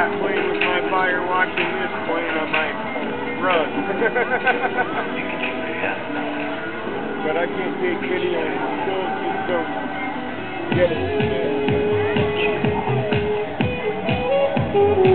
that plane with my fire watching this plane, on my rug. but I can't take pity on it. Still, just don't get it.